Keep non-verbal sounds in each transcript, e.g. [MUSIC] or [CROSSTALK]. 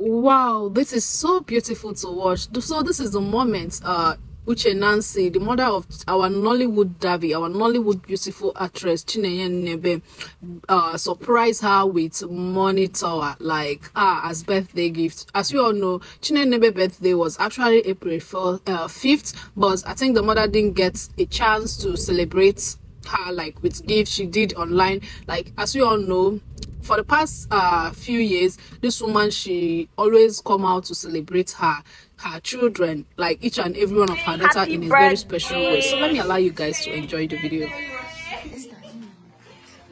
wow this is so beautiful to watch so this is the moment uh Uche Nancy, the mother of our Nollywood Davy, our Nollywood beautiful actress Chinenye Nnebe, uh, surprise her with monitor like ah as birthday gift. As you all know, Chinenye Nnebe birthday was actually April 4, uh, 5th, but I think the mother didn't get a chance to celebrate her like with gifts she did online. Like as you all know, for the past uh, few years this woman she always come out to celebrate her her children like each and every one of her daughter in a very special way so let me allow you guys to enjoy the video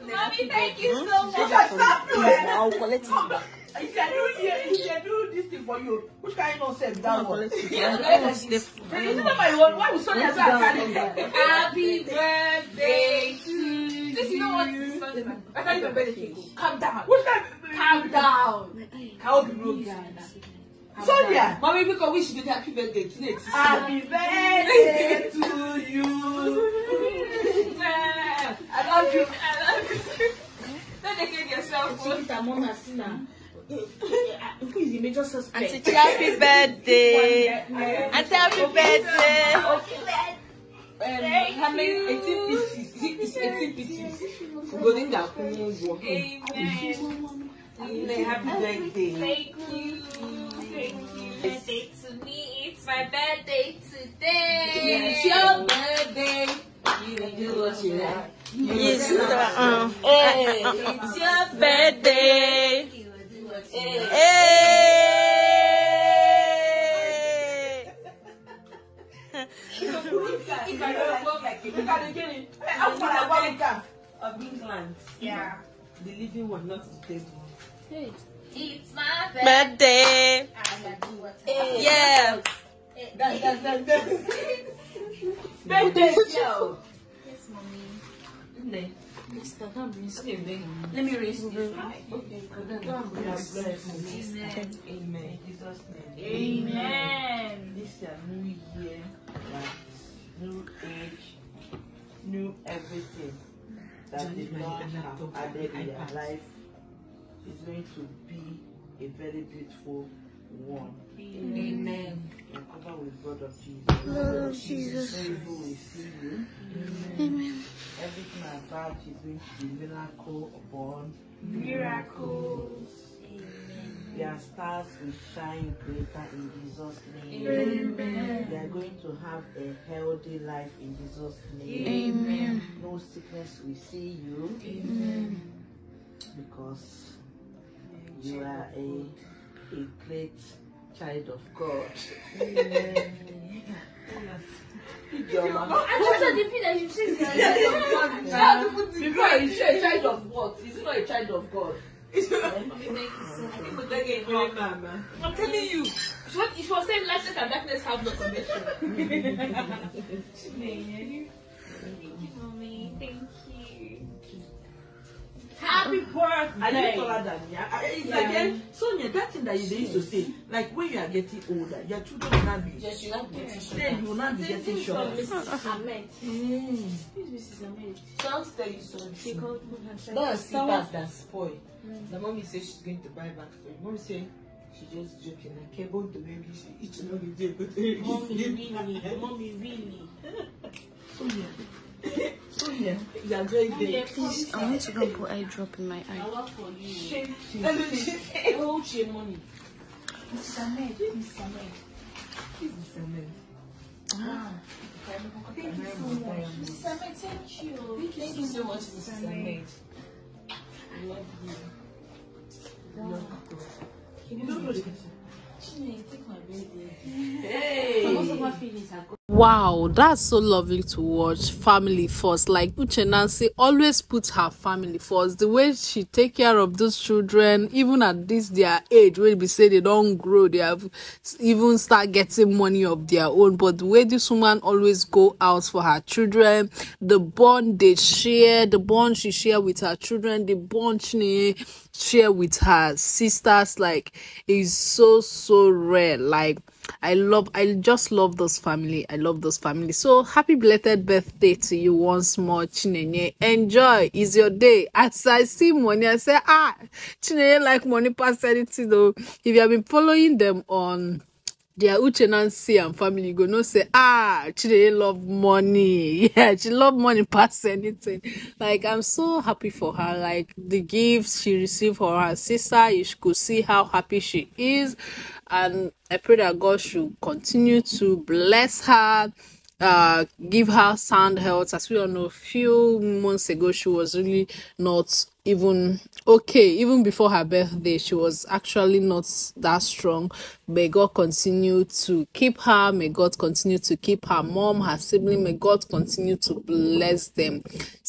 Mommy, thank you so much. I'll collect it back. If I do here, if I do this thing for you, which kind of sense that I'll one? collect Yeah, this is not my own. Why would Sonia say I it? Happy birthday to you. This, you know what? Is not I can't even bear the cake. Calm down. Which kind Calm down. Be broke? Sonia, Mommy, because we should do happy birthday to you. happy birthday to you. I love you. I love you. Don't take yourself. Who is the major suspect? Auntie, happy birthday. Auntie, happy birthday. Thank how many? 18 pieces. Is It's 18 pieces. Golden Gakumu. Amen. Happy birthday. Thank you. Thank you. Birthday to me. It's my birthday today. It's your birthday. You do what you like. Yes, uh, Hey, it's your birthday. You will do what you want. Hey. Of England. Yeah. The living one, not the dead one. It's my birthday. Birthday. I gotta do what I want. Yeah. That, that, that, that. Birthday show. Yes, mommy. Ne. Let me raise this. Amen. Amen. Amen. This year, new year, new age, new everything that the Lord have added in their life is going to be a very beautiful one. Amen. And cover with blood of Jesus. Blood of Jesus. No evil will see you. Amen. Everything about you is going to be miracle upon Miracles. Their stars will shine greater in Jesus' name. Amen. They are going to have a healthy life in Jesus' name. Amen. No sickness will see you Amen. because you are a, a great child of God. Ijeoma. [LAUGHS] Before you say a child of what? Is it not a child of God? I'm telling you. Was, she was saying light and darkness have no connection. Thank you, mommy. Thank you. Happy Are you birthday. taller than me? I- I- It's like then, Sonia, that thing that you they used to say, like when you are getting older, your children will not be. Yes, you will not be. Then you will not be getting short. Ahmed. Mm. Mrs. Ahmed. Sounds tell you something. That's That's slippers that spoil. Mm. The mommy says she's going to buy back for you. Mommy say she just joking. I can't go to baby. She each and every day Mommy, [LAUGHS] really. Mommy, really. [LAUGHS] Sonia. Sonia, you are very there. Please, I want to go put eye drop in my eye. I work for you. She's Hold your money. Mrs. Ahmed. Mrs. Ahmed. a. Thank you so much. Mrs. Ahmed, thank you. Thank you so much, Mrs. Ahmed. I love you. I love you. You don't know the person. Take my birthday. Hey. Most of my feelings are Wow, that's so lovely to watch. Family first. Like Uche Nancy always puts her family first. The way she take care of those children, even at this their age, when we say they don't grow, they have even start getting money of their own. But the way this woman always go out for her children, the bond they share, the bond she share with her children, the bond she share with her sisters like is so so rare like i love i just love this family. I love this family. So happy belated birthday to you once more chinenye. Enjoy. Is your day. As i see money i say ah chinenye like money past anything though. If you have been following them on their Uche Nancy and family go no say ah Chinenye love money. [LAUGHS] Yeah she love money past anything. Like I'm so happy for her. Like the gifts she received for her sister you could see how happy she is. And I pray that God should continue to bless her uh give her sound health. As we all know a few months ago she was really not even okay even before her birthday she was actually not that strong. May god continue to keep her. May god continue to keep her mom her sibling. May god continue to bless them.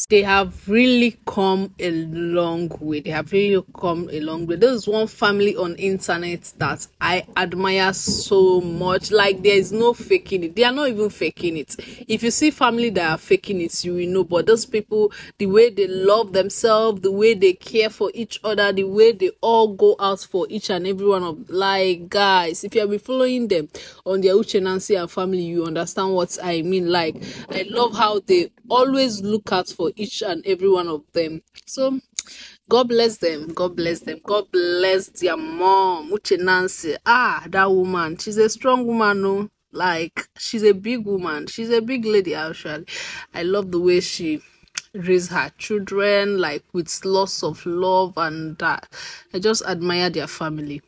They have really come a long way. They have really come a long way. This is one family on internet that i admire so much. Like there is no faking it. They are not even faking it. If you see family that are faking it you will know. But those people the way they love themselves the way they care for each other the way they all go out for each and every one of like guys if you have been following them on their uche nancy and family you understand what i mean like i love how they always look out for each and every one of them so God bless them. God bless them. God bless their mom, Uche Nancy. Ah, that woman. She's a strong woman, no? Like, she's a big woman. She's a big lady, actually. I love the way she raise her children like with lots of love and that i just admire their family